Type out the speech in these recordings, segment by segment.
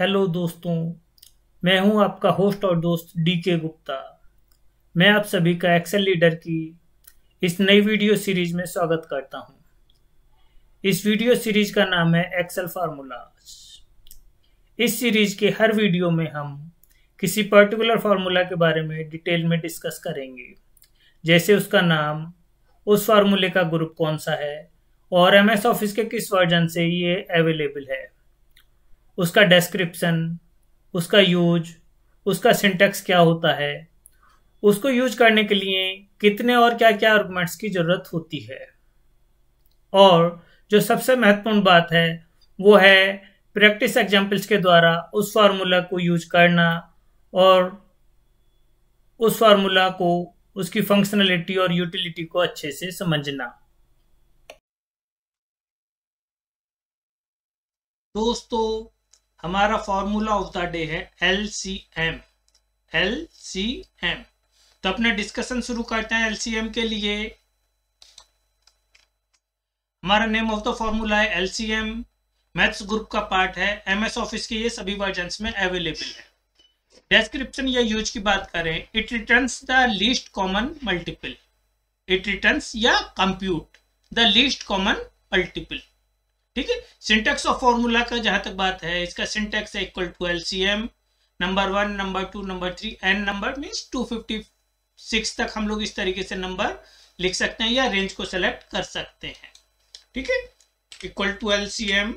Hello दोस्तों, मैं हूँ आपका होस्ट और दोस्त डी के गुप्ता। मैं आप सभी का एक्सेल लीडर की इस नई वीडियो सीरीज़ में स्वागत करता हूँ। इस वीडियो सीरीज़ का नाम है एक्सेल फार्मूलाज इस सीरीज़ के हर वीडियो में हम किसी पर्टिकुलर फार्मूला के बारे में डिटेल में डिस्कस करेंगे। जैसे उसका नाम, उस फार्मूले का ग्रुप कौन सा है, और एम एस ऑफ़िस के किस वर्जन से ये अवेलेबल है। उसका डिस्क्रिप्शन उसका यूज़ उसका सिंटेक्स क्या होता है, उसको यूज़ करने के लिए कितने और क्या क्या आर्गूमेंट्स की ज़रूरत होती है। और जो सबसे महत्वपूर्ण बात है, वो है प्रैक्टिस एग्जाम्पल्स के द्वारा उस फार्मूला को यूज़ करना और उस फार्मूला को, उसकी फंक्शनलिटी और यूटिलिटी को अच्छे से समझना। दोस्तों हमारा फॉर्मूला ऑफ़ द डे है L C M L C M तो अपने डिस्कशन शुरू करते हैं एलसीएम के लिए। हमारा नेम ऑफ़ द फॉर्मूला है एलसीएम मैथ्स ग्रुप का पार्ट है। एमएस ऑफ़िस के ये सभी वर्जन में अवेलेबल है। डिस्क्रिप्शन या यूज़ की बात करें it returns the least common multiple it returns या compute the least common multiple ठीक है? सिंटेक्स ऑफ़ फॉर्मूला का जहाँ तक बात है, इसका सिंटेक्स है equal to LCM number one number two number three N number means two fifty six तक हम लोग इस तरीके से नंबर लिख सकते हैं या रेंज को सेलेक्ट कर सकते हैं। ठीक है? इक्वल टू एलसीएम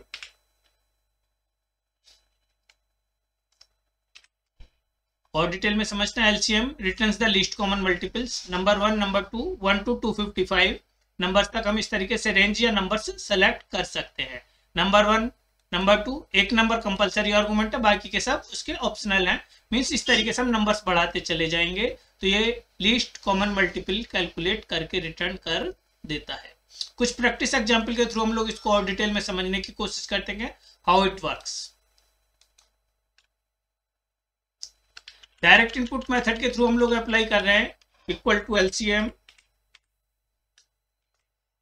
और डिटेल में समझते हैं LCM returns the least common multiples number one number two one two two fifty five numbers तक हम इस तरीके से रेंज या नंबर सेलेक्ट कर सकते हैं। नंबर वन नंबर टू एक नंबर कंपलसरी आर्गूमेंट है, बाकी के सब उसके ऑप्शनल हैं। मीन्स इस तरीके से हम नंबर्स बढ़ाते चले जाएँगे तो ये लिस्ट कॉमन मल्टीपल कैलकुलेट करके रिटर्न कर देता है। कुछ प्रैक्टिस एग्ज़ाम्पल के थ्रू हम लोग इसको और डिटेल में समझने की कोशिश करते हैं। How it works direct input method के थ्रू हम लोग अप्लाई कर रहे हैं। इक्वल टू एलसीएम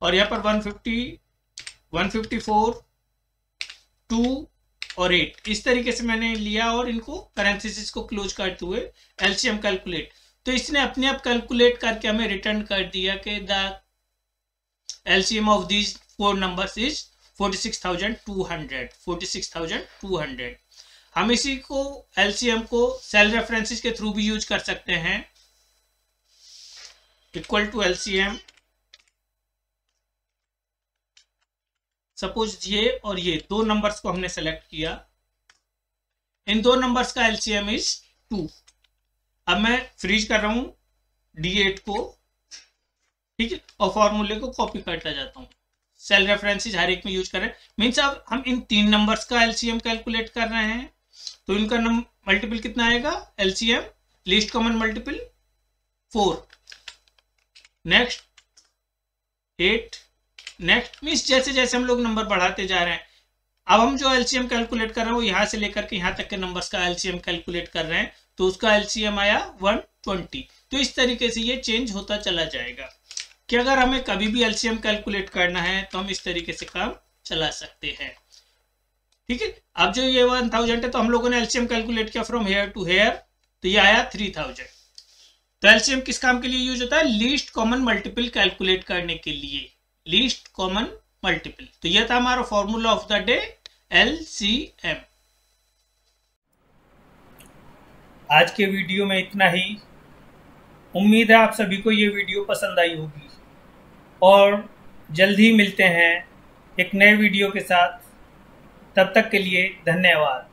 और यहाँ पर 150, 154, 2 और 8 इस तरीके से मैंने लिया और इनको करेंसिस को क्लोज करते हुए एलसीएम कैलकुलेट तो इसने अपने आप कैलकुलेट करके हमें रिटर्न कर दिया कि the LCM of these four numbers is 46,200 46,200 हम इसी को एलसीएम को सेल रेफरेंसेस के थ्रू भी यूज़ कर सकते हैं। इक्वल टू एलसीएम सपोज़ ये और ये दो नंबर्स को हमने सेलेक्ट किया। इन दो नंबर्स का एलसीएम इज़ टू अब मैं फ्रीज कर रहा हूँ डी एट को, ठीक है? और फॉर्मूले को कॉपी करता जाता हूँ। सेल रेफरेंसेज हर एक में यूज़ कर रहे हैं। मीन्स अब हम इन तीन नंबर्स का एलसीएम कैलकुलेट कर रहे हैं। तो इनका मल्टीपल कितना आएगा? LCM least common multiple four next eight next means जैसे जैसे हम लोग नंबर बढ़ाते जा रहे हैं, अब हम जो एलसीएम कैलकुलेट कर रहे हैं, वो यहाँ से लेकर के यहाँ तक के नंबर्स का एलसीएम कैलकुलेट कर रहे हैं तो उसका एलसीएम आया 120 तो इस तरीके से ये चेंज होता चला जाएगा। कि अगर हमें कभी भी एलसीएम कैलकुलेट करना है तो हम इस तरीके से काम चला सकते हैं। ठीक है? अब जो ये वन थाउज़ेंड है तो हम लोगों ने एलसीएम कैलकुलेट किया फ्रॉम हेयर टू हेयर तो ये आया थ्री थाउज़ेंड तो एलसीएम किस काम के लिए यूज़ होता है? लीस्ट कॉमन मल्टीपल कैलकुलेट करने के लिए। लीस्ट कॉमन मल्टीपल तो यह था हमारा formula of the day L C M आज के वीडियो में इतना ही। उम्मीद है आप सभी को ये वीडियो पसंद आई होगी। और जल्द ही मिलते हैं एक नए वीडियो के साथ। तब तक के लिए धन्यवाद।